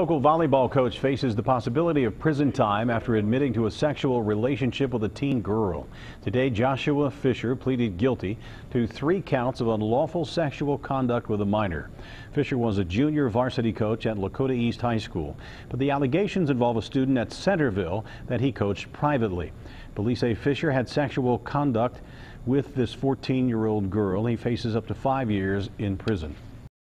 Local volleyball coach faces the possibility of prison time after admitting to a sexual relationship with a teen girl. Today, Joshua Fisher pleaded guilty to three counts of unlawful sexual conduct with a minor. Fisher was a junior varsity coach at Lakota East High School, but the allegations involve a student at Centerville that he coached privately. Police say Fisher had sexual conduct with this 14-year-old girl. He faces up to five years in prison.